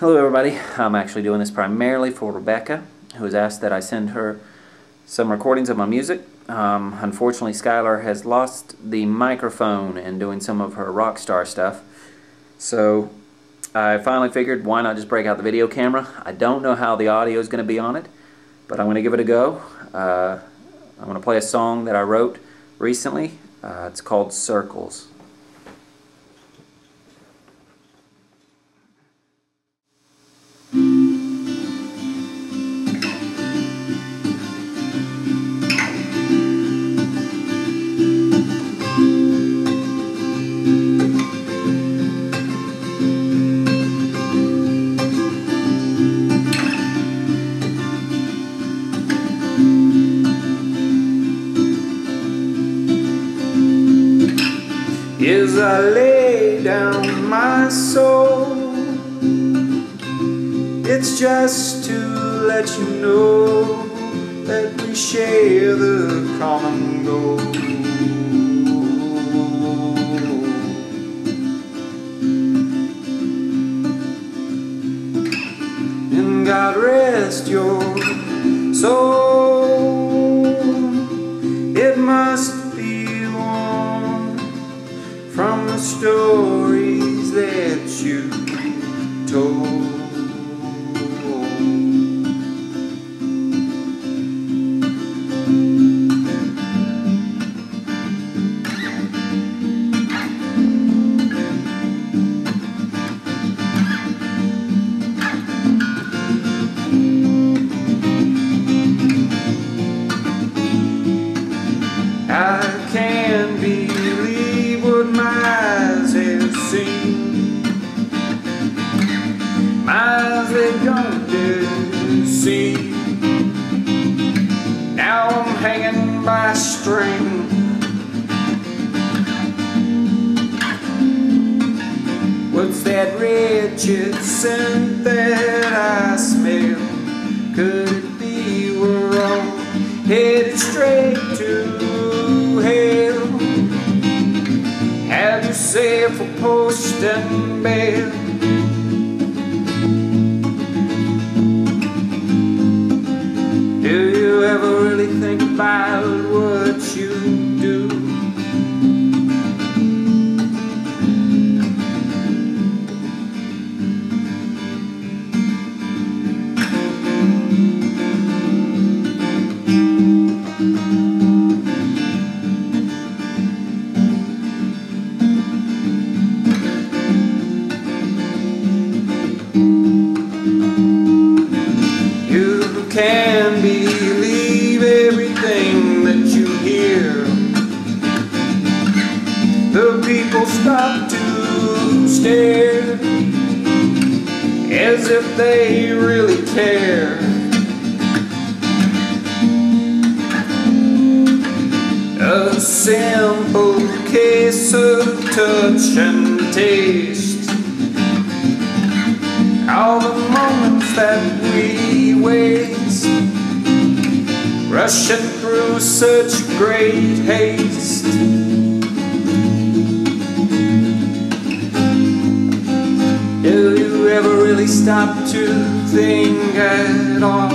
Hello everybody, I'm actually doing this primarily for Rebecca, who has asked that I send her some recordings of my music. Um, unfortunately, Skylar has lost the microphone and doing some of her rock star stuff. So I finally figured why not just break out the video camera. I don't know how the audio is going to be on it, but I'm going to give it a go. Uh, I'm going to play a song that I wrote recently. Uh, it's called Circles. I lay down my soul. It's just to let you know That we share the common goal string. What's that wretched scent that I smell? Could it be we're all headed straight to hell? Have yourself a post and bell. Stare as if they really care. A simple case of touch and taste. All the moments that we waste Rushing through such great haste stop to think at all?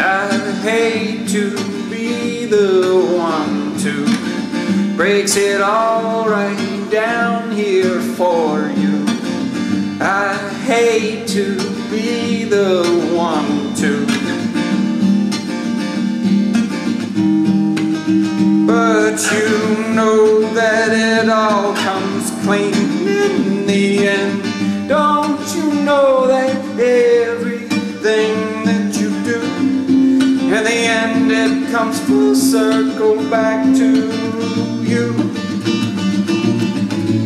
I hate to be the one to breaks it all right down here for you. I hate to be the one to. But you know that it all comes clean in the end. Don't you know that everything that you do, in the end it comes full circle back to you?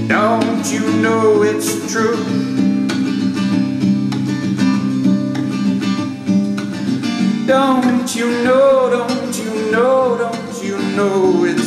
Don't you know it's true? Don't you know, don't you know, don't you know true?